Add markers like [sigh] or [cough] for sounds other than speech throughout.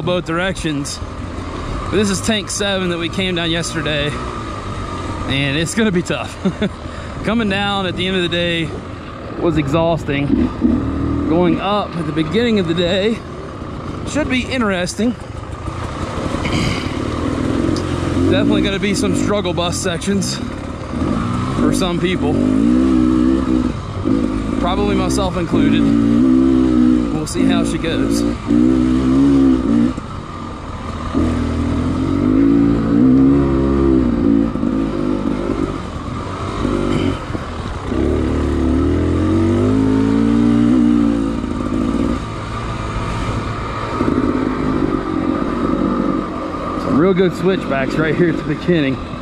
both directions. But this is tank seven that we came down yesterday and it's gonna be tough. [laughs] Coming down at the end of the day was exhausting. Going up at the beginning of the day should be interesting. Definitely gonna be some struggle bus sections for some people. Probably myself included. We'll see how she goes. Real good switchbacks right here at the beginning.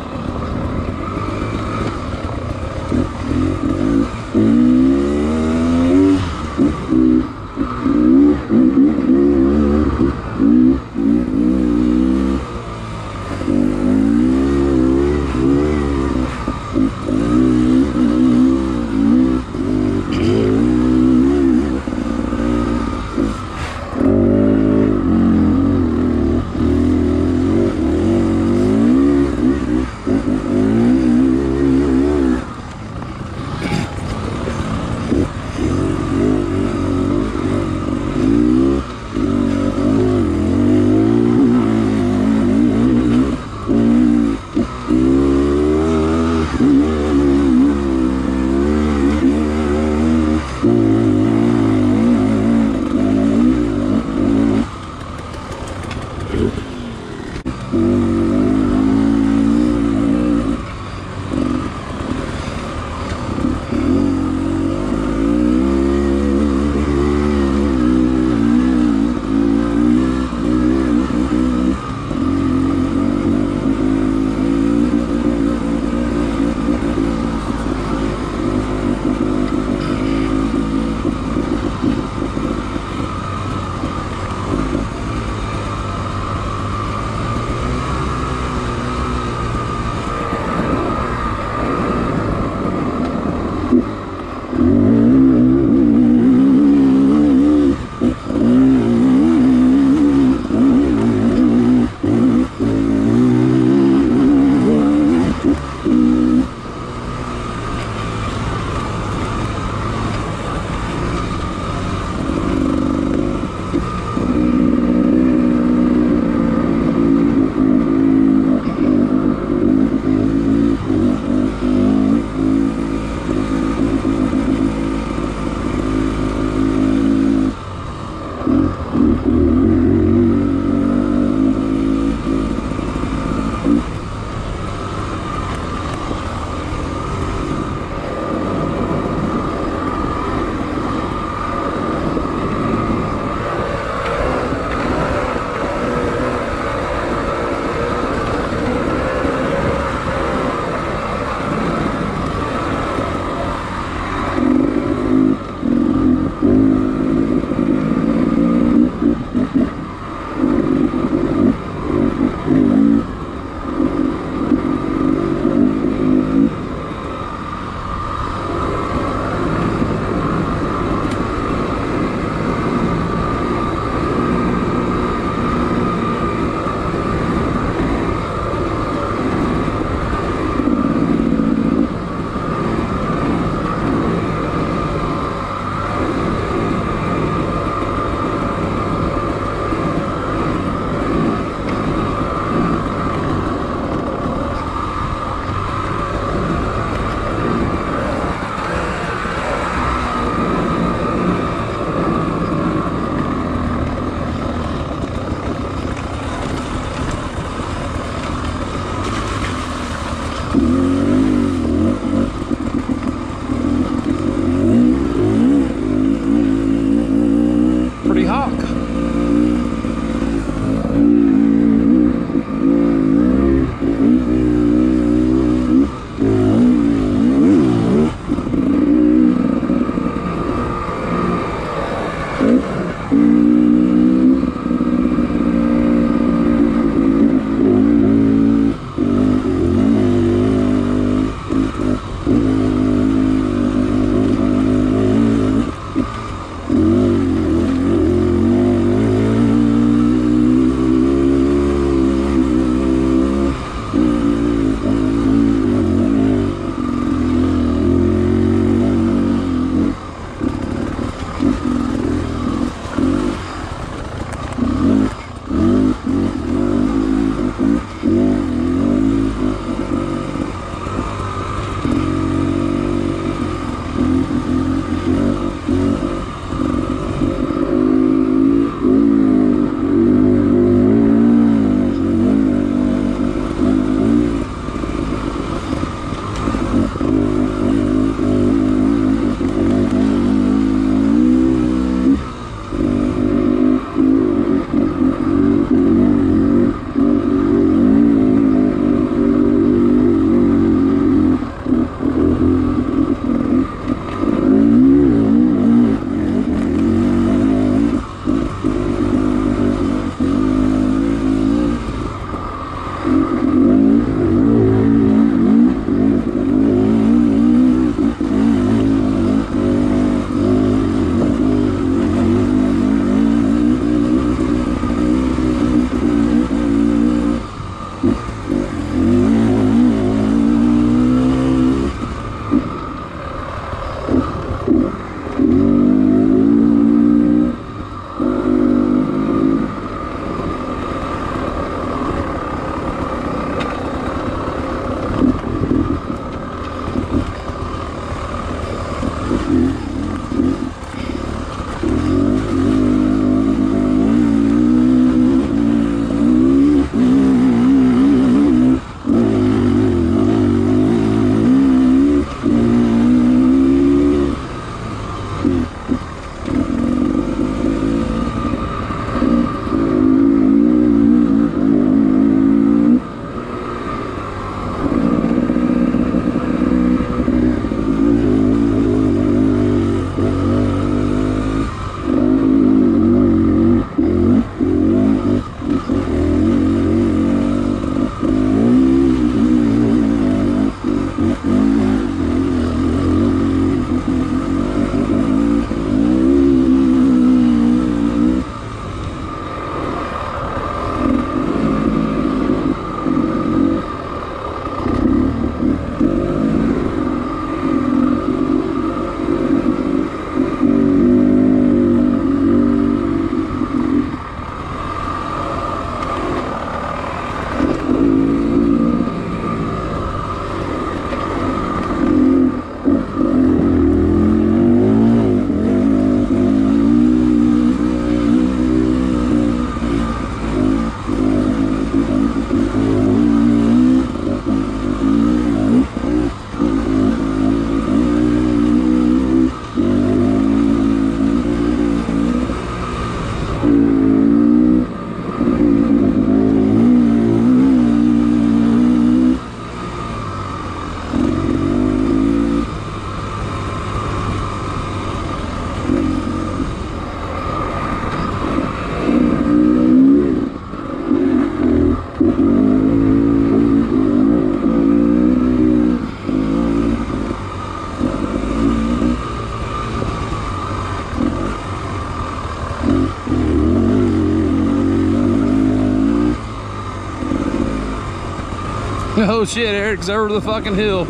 [laughs] Oh shit, Eric's over the fucking hill.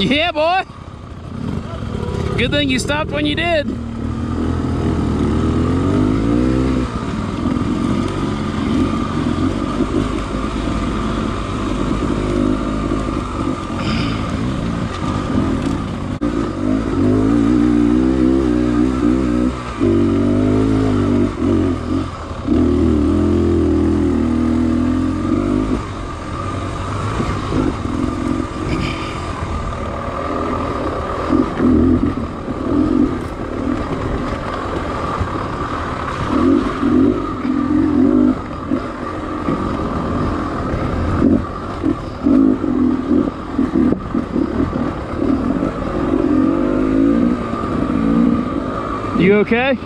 Yeah, boy. Good thing you stopped when you did. You okay?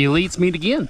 The elites meet again.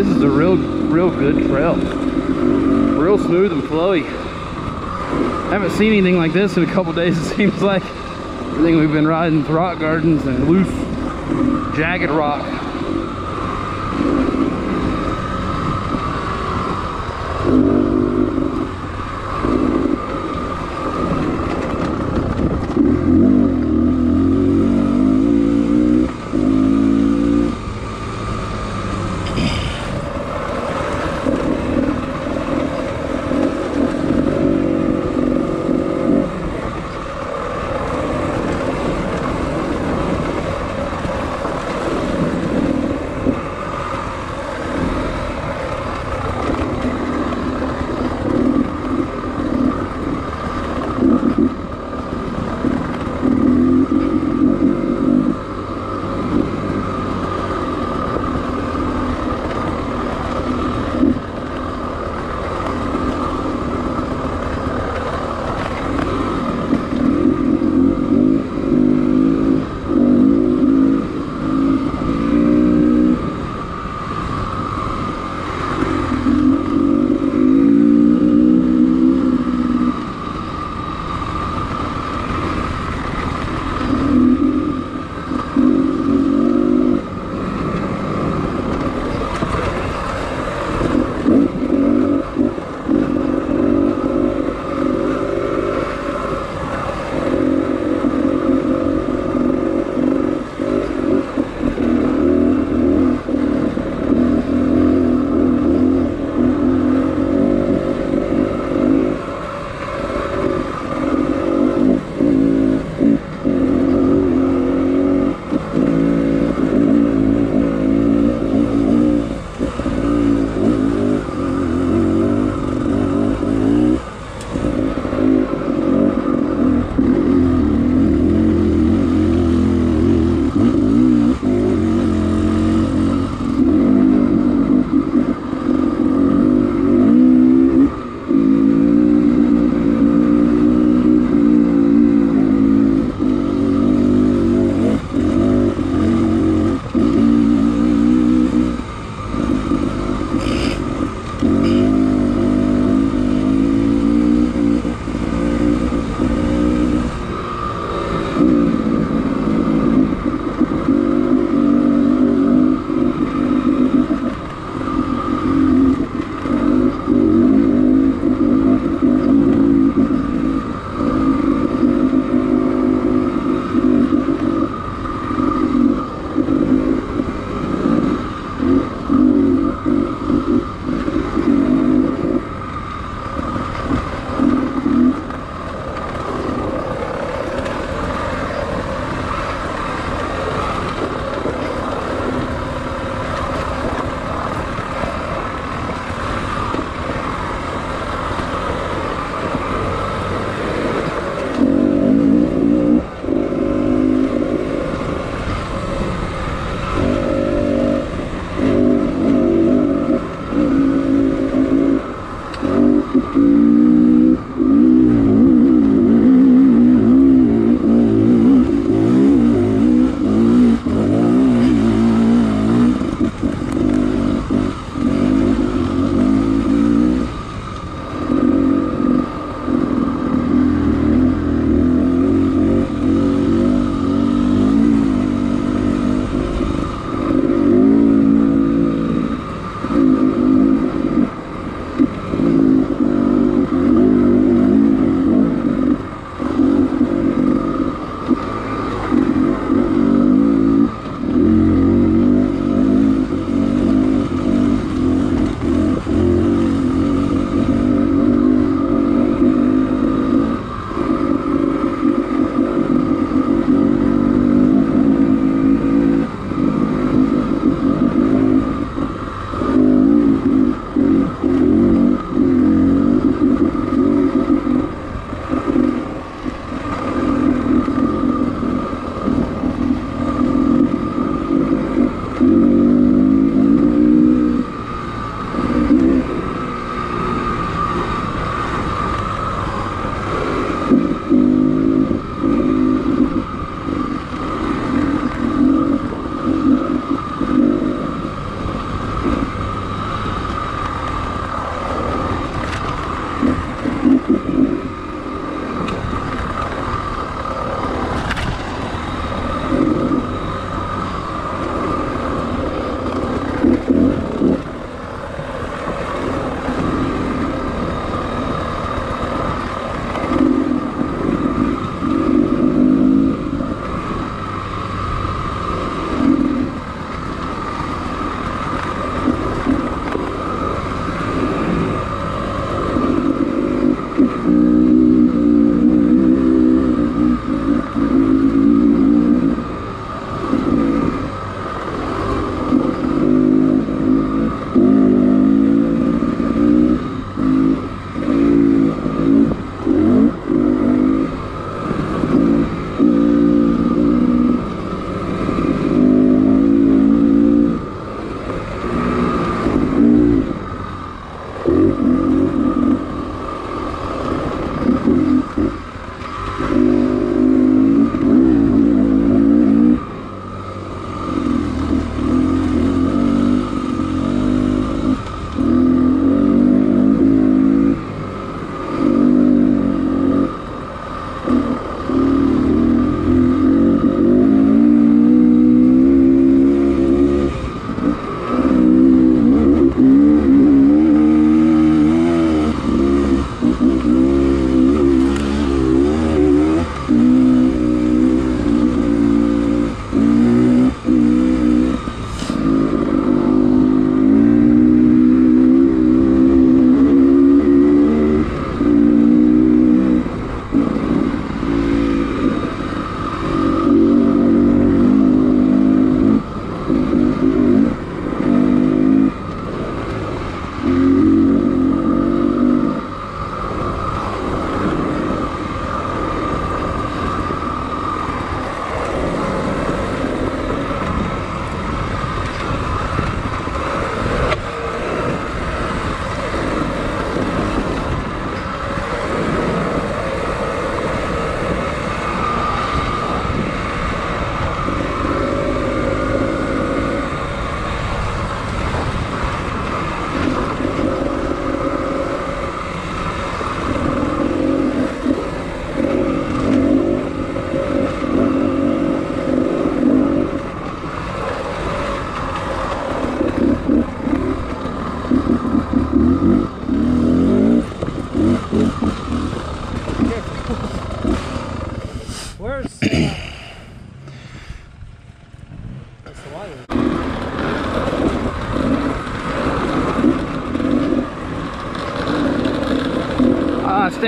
Is a real, real good trail. Real smooth and flowy. I haven't seen anything like this in a couple days, [laughs] it seems like. Everything we've been riding is rock gardens and loose, jagged rock.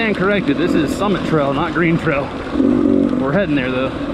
Stand corrected. This is Summit Trail, not Green Trail. We're heading there though.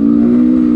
Old Ronnie just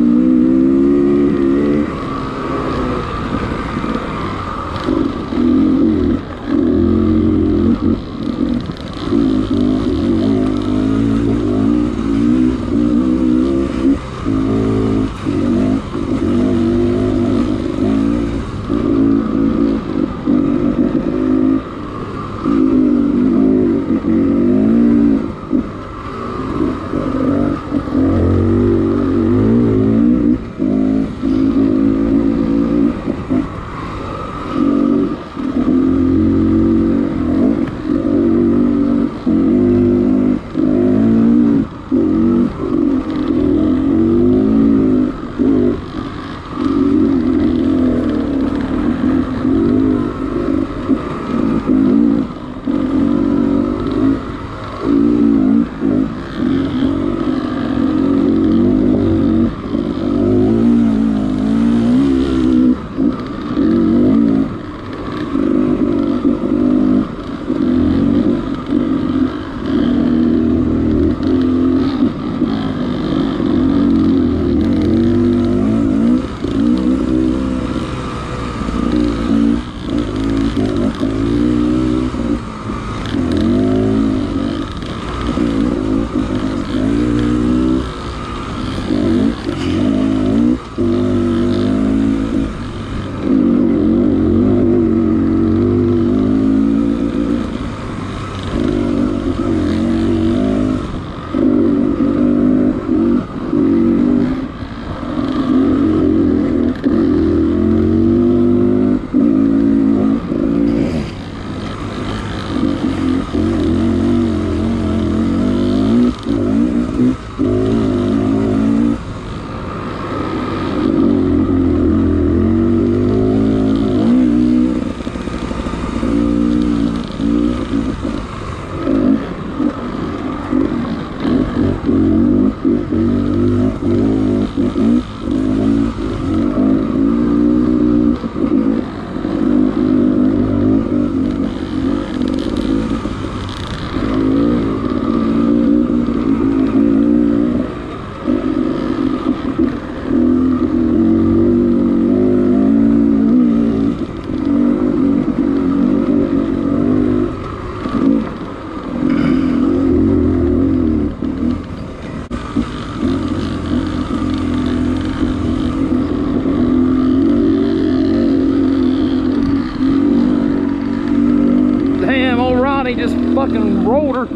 fucking rolled.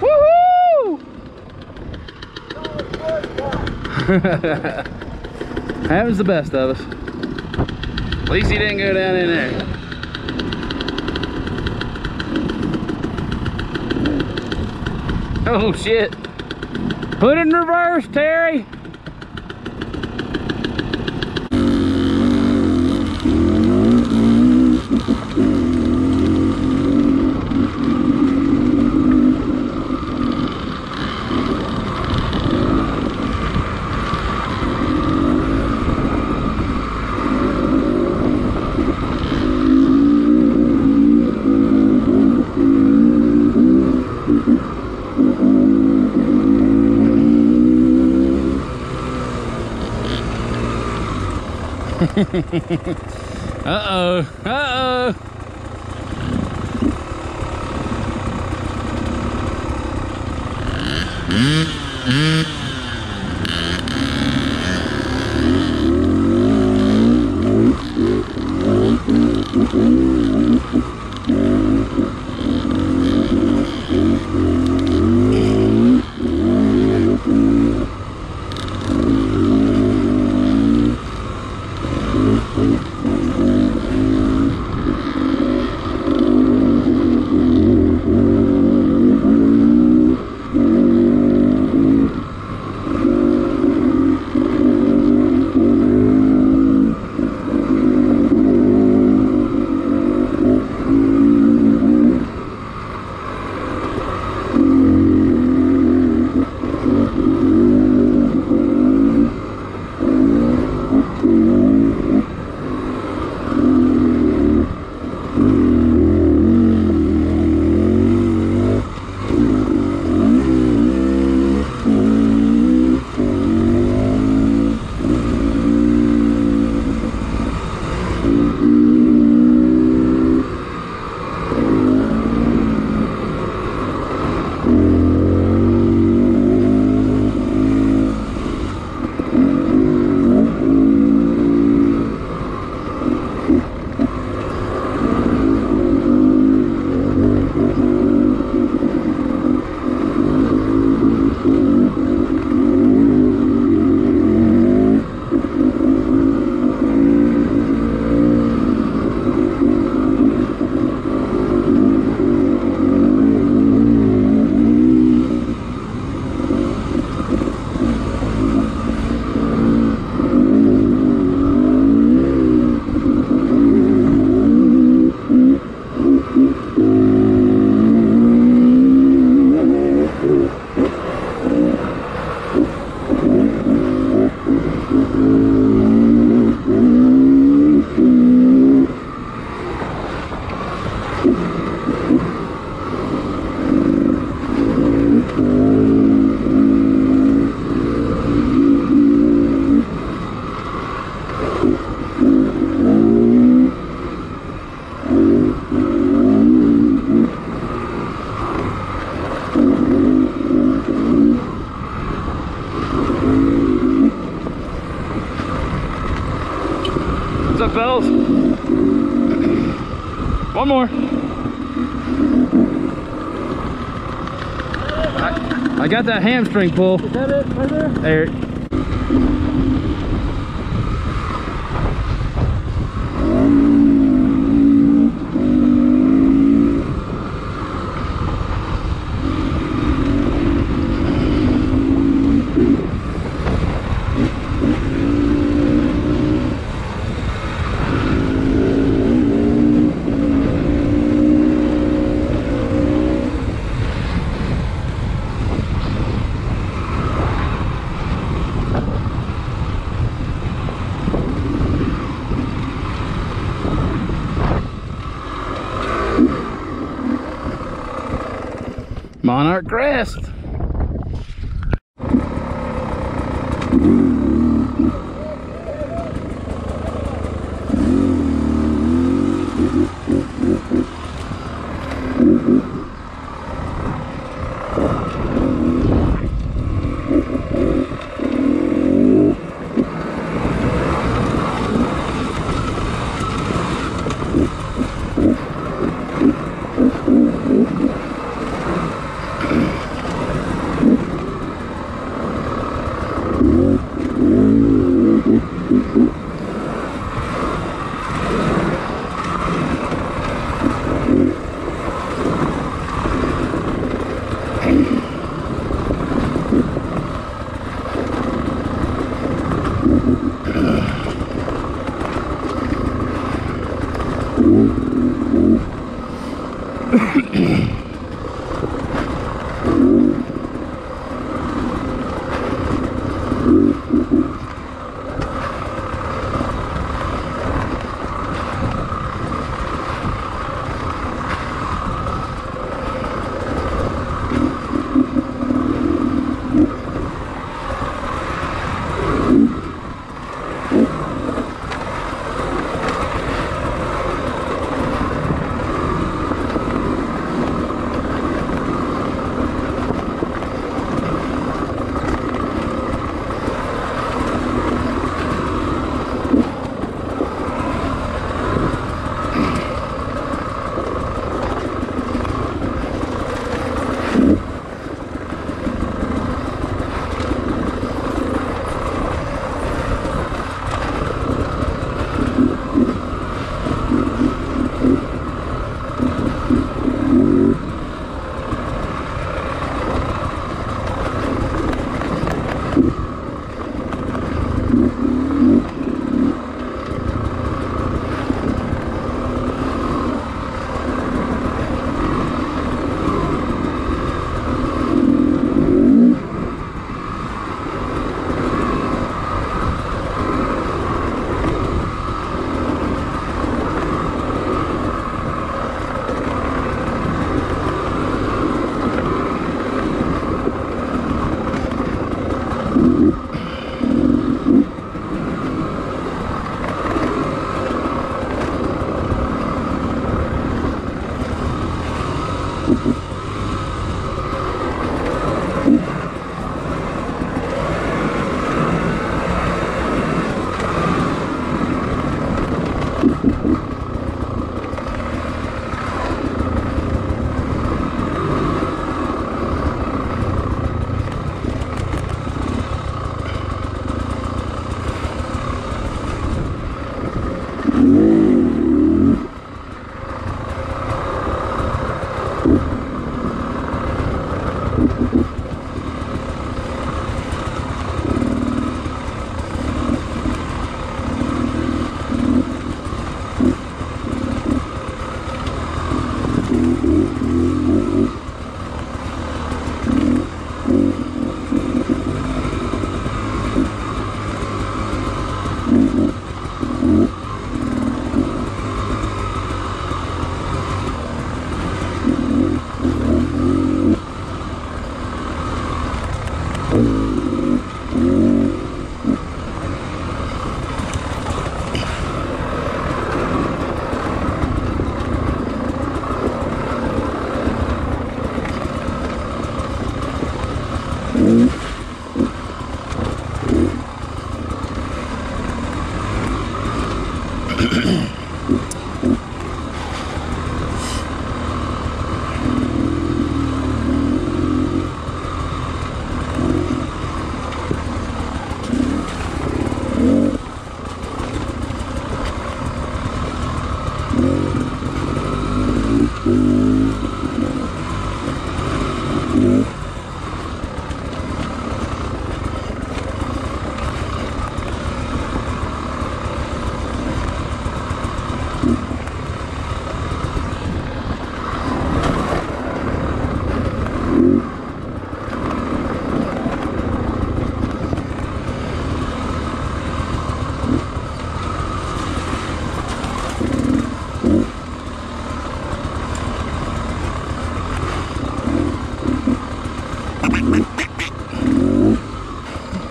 Woohoo! [laughs] Happens the best of us. At least he didn't go down in there. Oh shit. Put it in reverse, Terry. [laughs] uh-oh, uh-oh. Mm-hmm. One more. I, I got that hamstring pull. Is that it right there? There. Monarch Crest.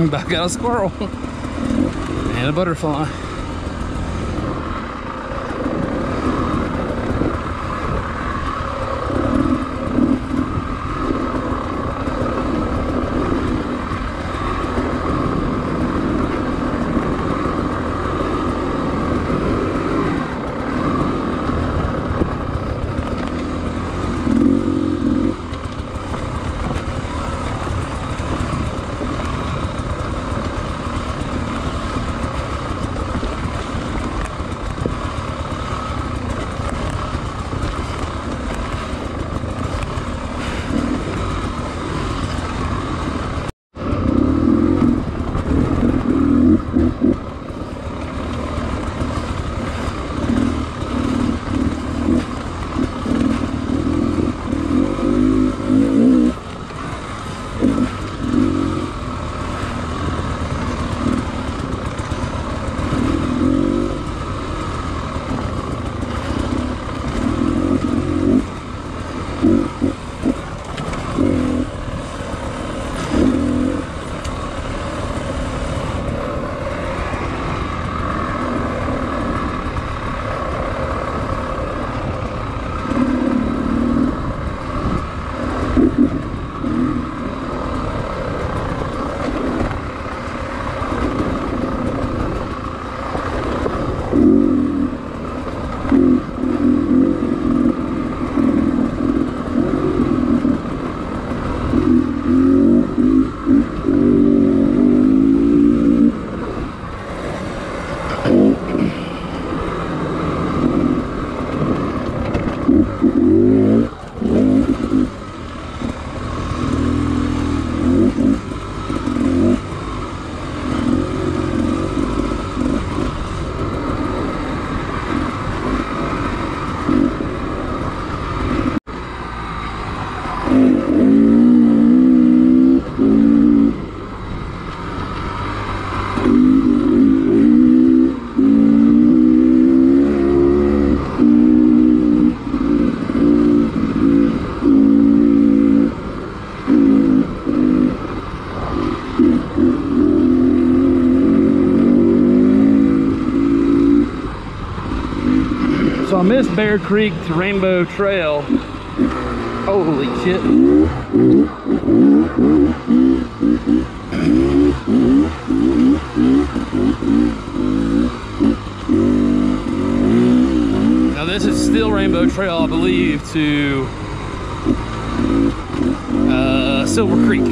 [laughs] Back got a squirrel and a butterfly. I Bear Creek to Rainbow Trail. Holy shit. Now this is still Rainbow Trail, I believe, to uh, Silver Creek.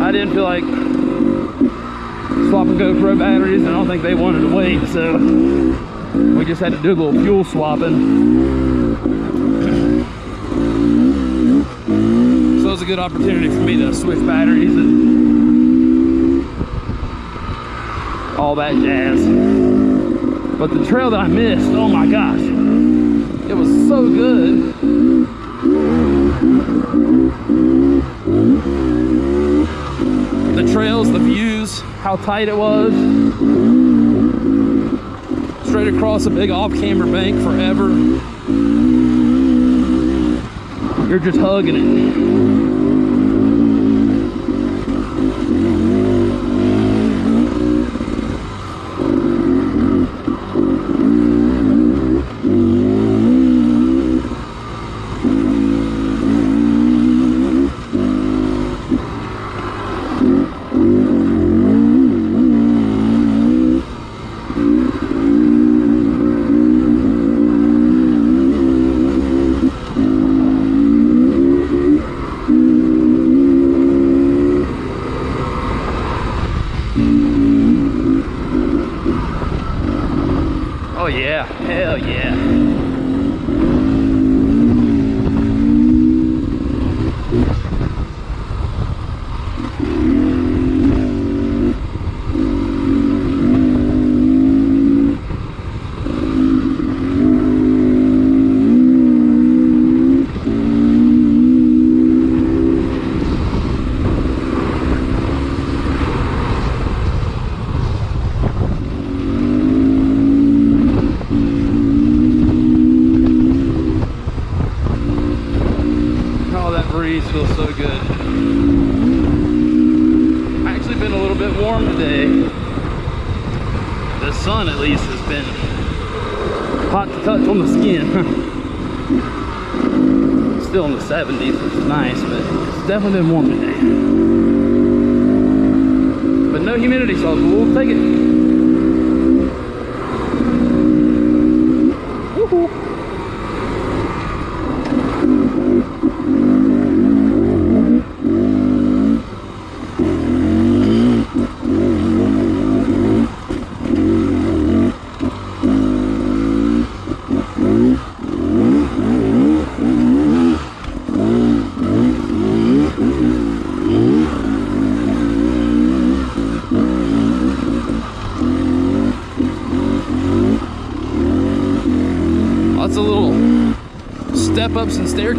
I didn't feel like swapping GoPro batteries, and I don't think they wanted to wait, so we just had to do a little fuel swapping. So it was a good opportunity for me to switch batteries and all that jazz. But the trail that I missed, oh my gosh, it was so good. The trails, the views, how tight it was. Straight across a big off-camber bank forever. You're just hugging it.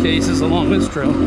cases along this trail.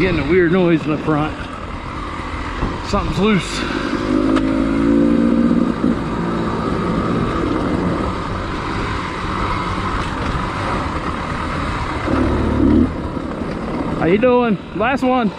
getting a weird noise in the front. Something's loose. How you doing? Last one.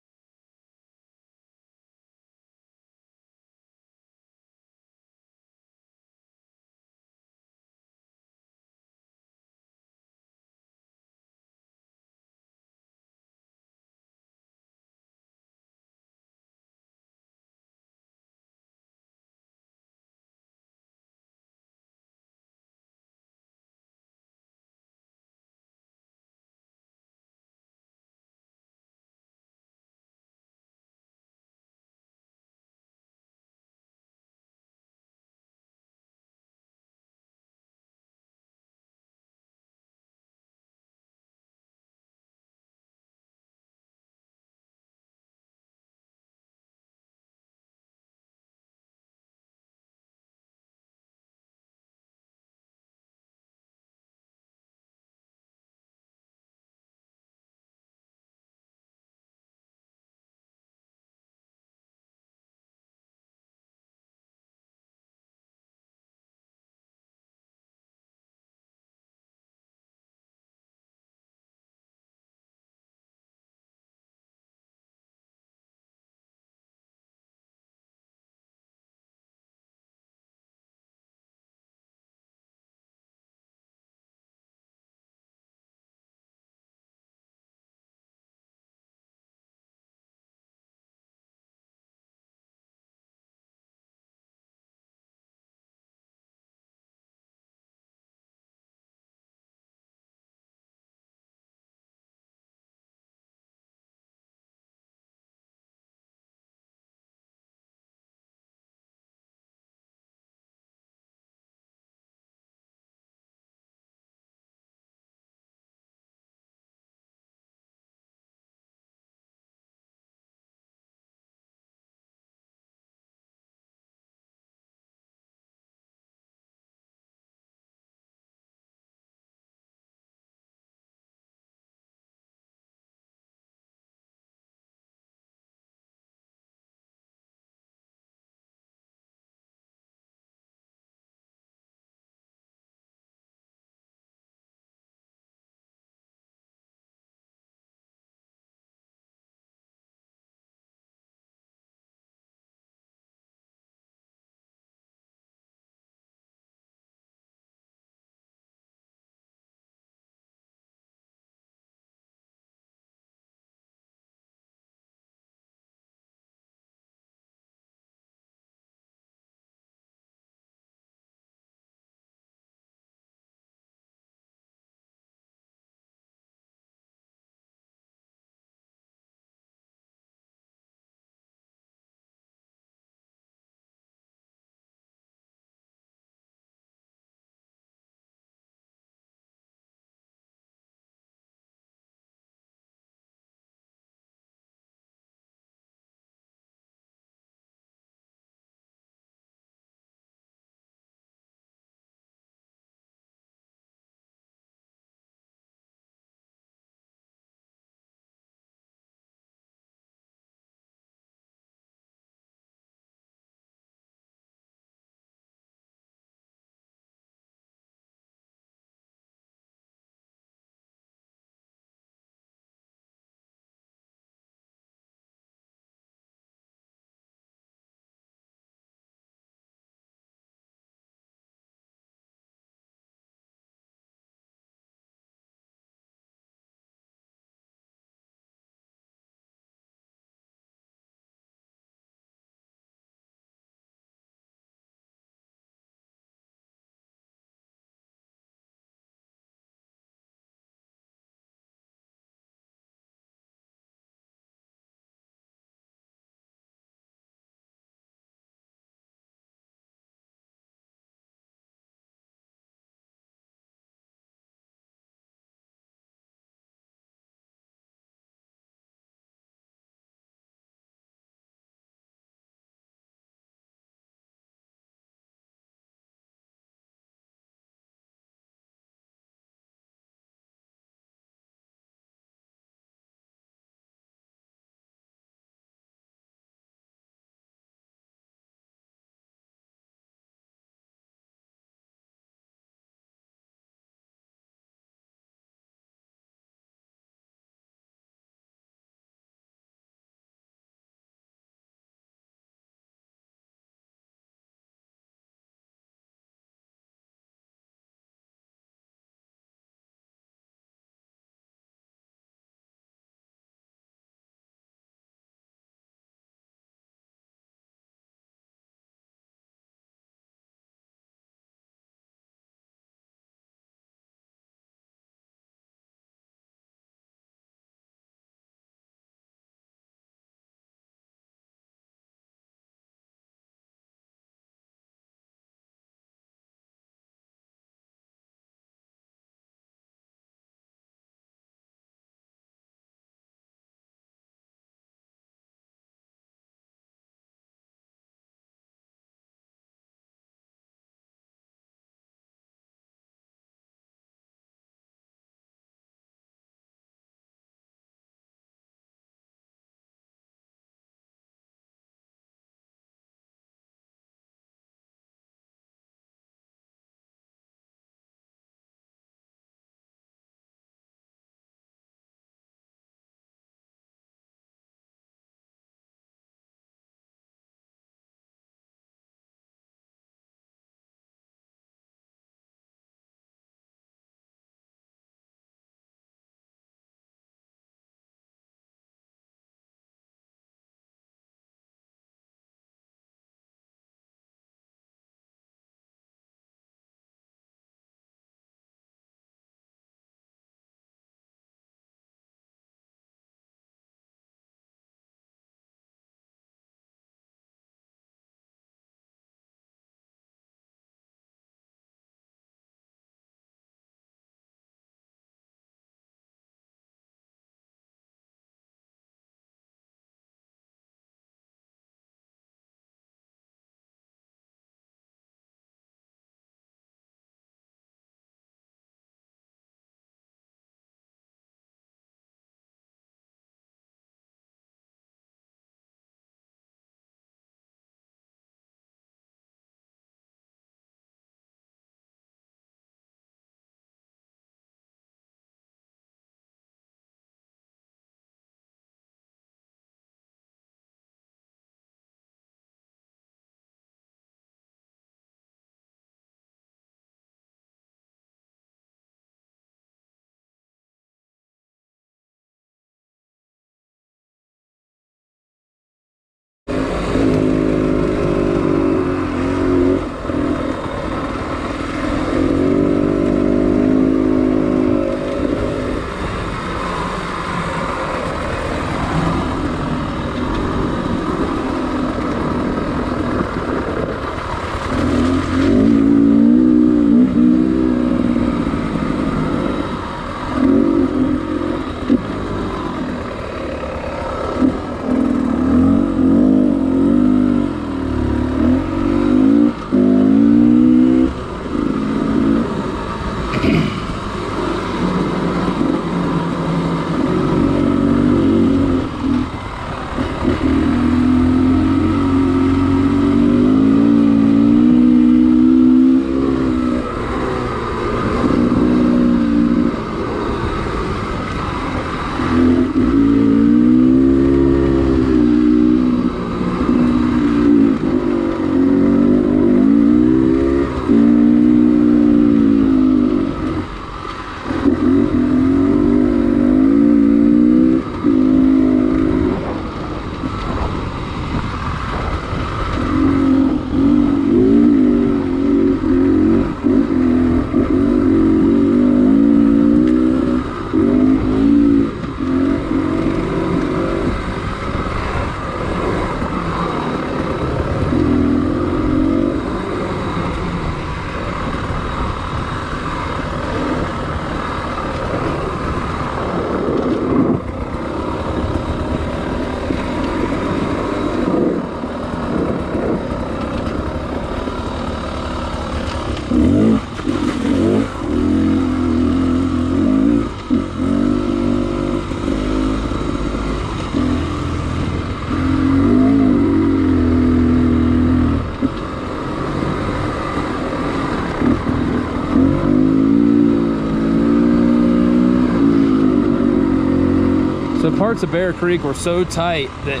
Parts of Bear Creek were so tight that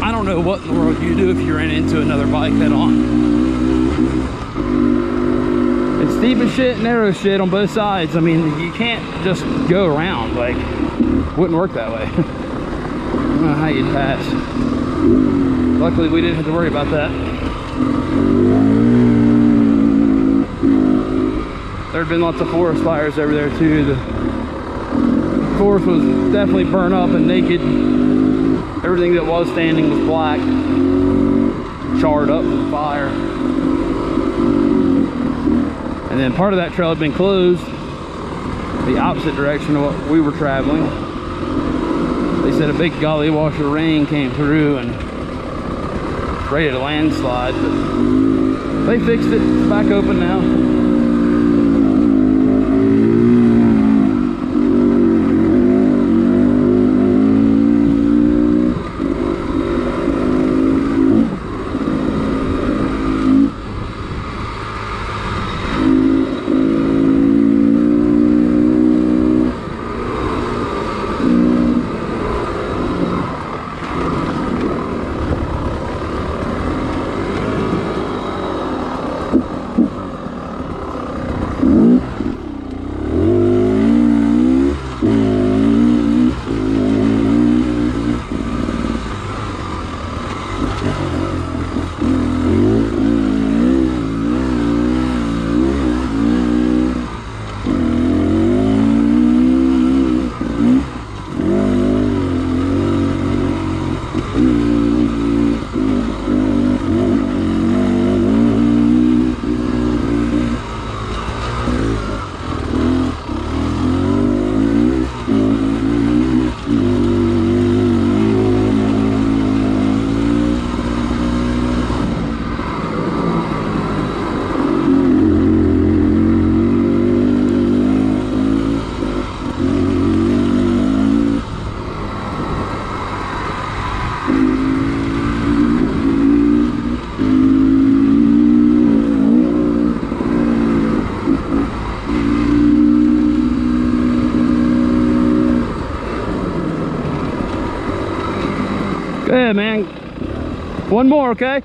I don't know what in the world you do if you ran into another bike head on. It's steep as shit, narrow shit on both sides. I mean, you can't just go around. Like, wouldn't work that way. [laughs] I don't know how you'd pass. Luckily, we didn't have to worry about that. There had been lots of forest fires over there too. The forest was definitely burnt up and naked. Everything that was standing was black, charred up from fire. And then part of that trail had been closed the opposite direction of what we were traveling. They said a big golly wash of rain came through and created a landslide, but they fixed it. It's back open now. One more, okay?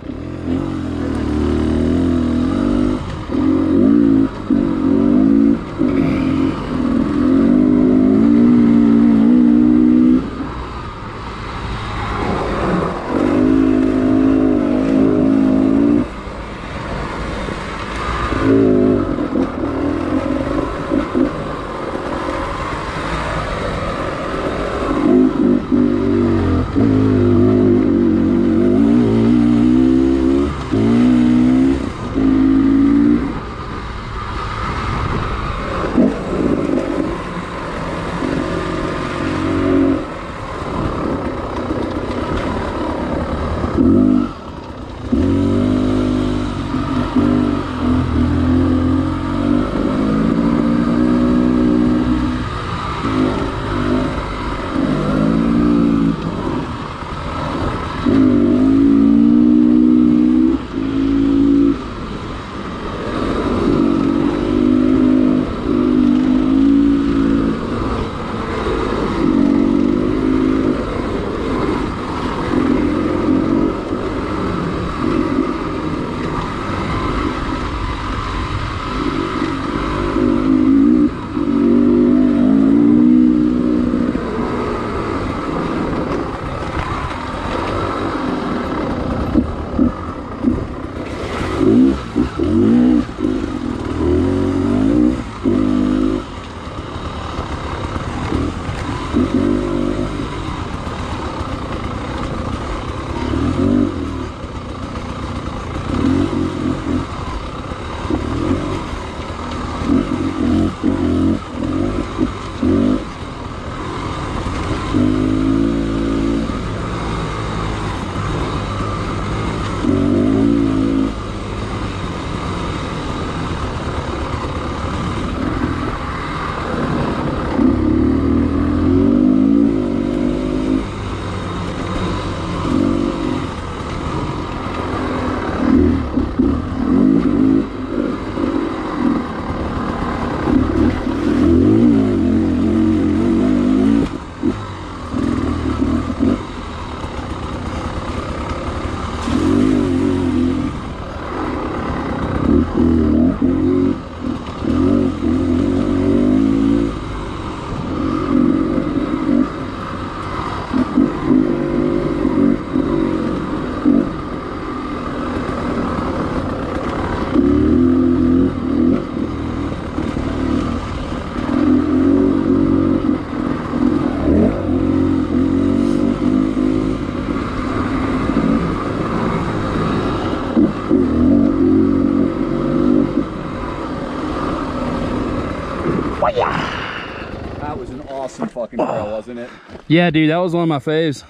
Awesome fucking trail, wasn't it? Yeah, dude, that was one of my faves.